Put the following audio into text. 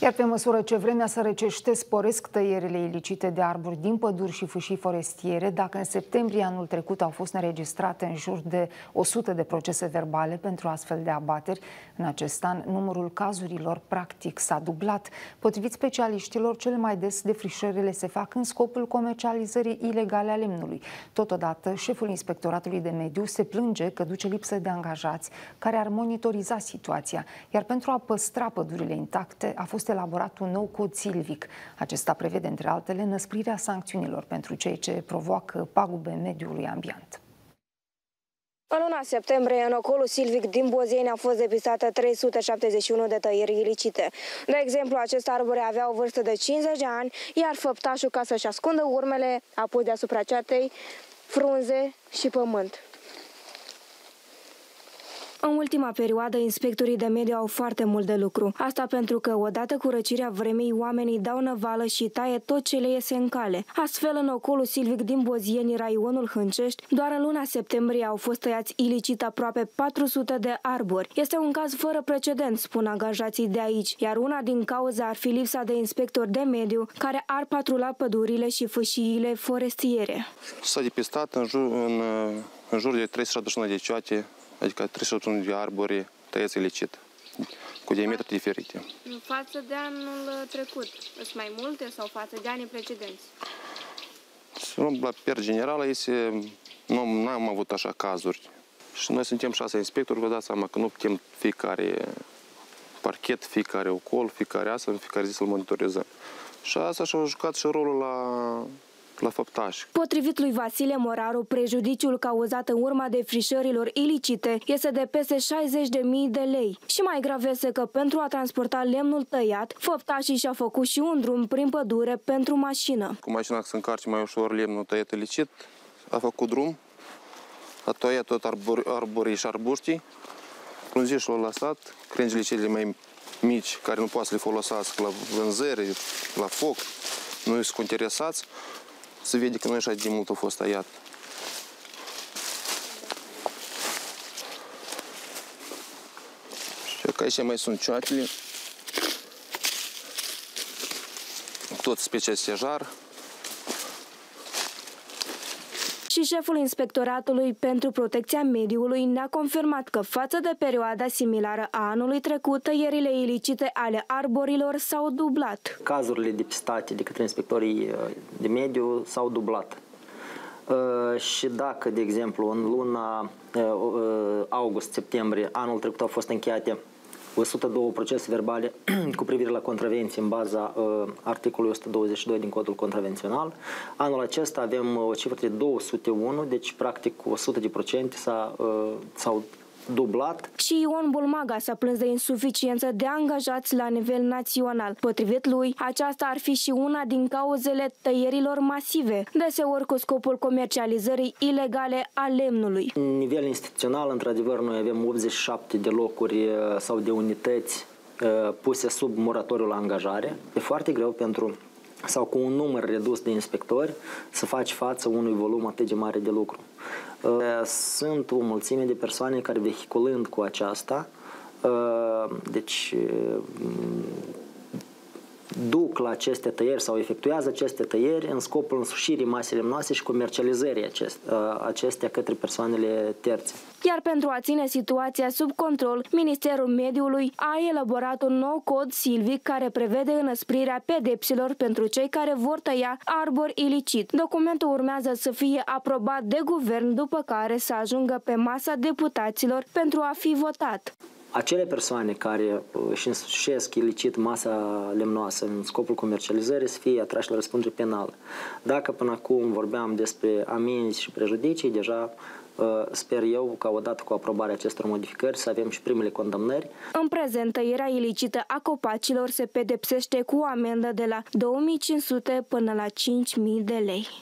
Iar pe măsură ce vremea să recește, sporesc tăierile ilicite de arbori din păduri și fâșii forestiere. Dacă în septembrie anul trecut au fost înregistrate în jur de 100 de procese verbale pentru astfel de abateri, în acest an numărul cazurilor practic s-a dublat. Potrivit specialiștilor, cel mai des defrișările se fac în scopul comercializării ilegale a lemnului. Totodată, șeful Inspectoratului de Mediu se plânge că duce lipsă de angajați care ar monitoriza situația, iar pentru a păstra pădurile intacte a fost elaborat un nou cod silvic. Acesta prevede, între altele, năsprirea sancțiunilor pentru cei ce provoacă pagube mediului ambient. În luna septembrie, în ocolul silvic din Bozeni au fost depistate 371 de tăieri ilicite. De exemplu, acest arbore avea o vârstă de 50 de ani, iar făptașul, ca să-și ascundă urmele, a pus deasupra ceatei frunze și pământ. În ultima perioadă, inspectorii de mediu au foarte mult de lucru. Asta pentru că, odată cu răcirea vremii, oamenii dau năvală și taie tot ce le iese în cale. Astfel, în ocolul silvic din Bozieni, raionul Hâncești, doar în luna septembrie au fost tăiați ilicit aproape 400 de arbori. Este un caz fără precedent, spun angajații de aici, iar una din cauze ar fi lipsa de inspectori de mediu care ar patrula pădurile și fâșiile forestiere. S-a depistat în jur, în, în jur de 361 de cioate adică 300 de arbori tăieți ilicit, cu diametri diferite. În față de anul trecut, sunt mai multe sau față de anii precedenți? La per generală, este, nu am avut așa cazuri. Și noi suntem șase inspectori, vă dați seama că nu putem fiecare parchet, fiecare ocol, fiecare asta, în fiecare zi să-l monitorizăm. Și asta și-a jucat și rolul la la făptași. Potrivit lui Vasile Moraru, prejudiciul cauzat în urma defrișărilor ilicite este de peste 60.000 de lei. Și mai grav este că pentru a transporta lemnul tăiat, făptașii și-au făcut și un drum prin pădure pentru mașină. Cu mașina să încarce mai ușor lemnul tăiat ilicit, a făcut drum, a tăiat tot arbor, arborii și arbuștii, frunzișul a lăsat, crengile cele mai mici, care nu poate să le folosească la vânzări, la foc, nu sunt interesați, se vede că nu așa de mult a fost tăiat. Și că aici mai sunt cioatele. Tot special stejar. Și șeful Inspectoratului pentru Protecția Mediului ne-a confirmat că față de perioada similară a anului trecut, tăierile ilicite ale arborilor s-au dublat. Cazurile depistate de către inspectorii uh, de mediu s-au dublat. Uh, și dacă, de exemplu, în luna uh, august-septembrie anul trecut au fost încheiate 102 procese verbale cu privire la contravenții în baza uh, articolului 122 din codul contravențional. Anul acesta avem uh, o cifră de 201, deci practic cu 100 de procente s-au uh, dublat. Și Ion Bulmaga s-a plâns de insuficiență de angajați la nivel național. Potrivit lui, aceasta ar fi și una din cauzele tăierilor masive, deseori cu scopul comercializării ilegale a lemnului. În nivel instituțional, într-adevăr, noi avem 87 de locuri uh, sau de unități uh, puse sub moratoriul la angajare. E foarte greu pentru sau cu un număr redus de inspectori să faci față unui volum atât de mare de lucru. Uh, sunt o mulțime de persoane care vehiculând cu aceasta, uh, deci uh, duc la aceste tăieri sau efectuează aceste tăieri în scopul însușirii masei lemnoase și comercializării acest, acestea către persoanele terțe. Iar pentru a ține situația sub control, Ministerul Mediului a elaborat un nou cod silvic care prevede înăsprirea pedepsilor pentru cei care vor tăia arbori ilicit. Documentul urmează să fie aprobat de guvern, după care să ajungă pe masa deputaților pentru a fi votat acele persoane care uh, își însușesc ilicit masa lemnoasă în scopul comercializării să fie atrași la răspundere penală. Dacă până acum vorbeam despre amenzi și prejudicii, deja uh, sper eu ca odată cu aprobarea acestor modificări să avem și primele condamnări. În prezent, tăierea ilicită a copacilor se pedepsește cu o amendă de la 2500 până la 5000 de lei.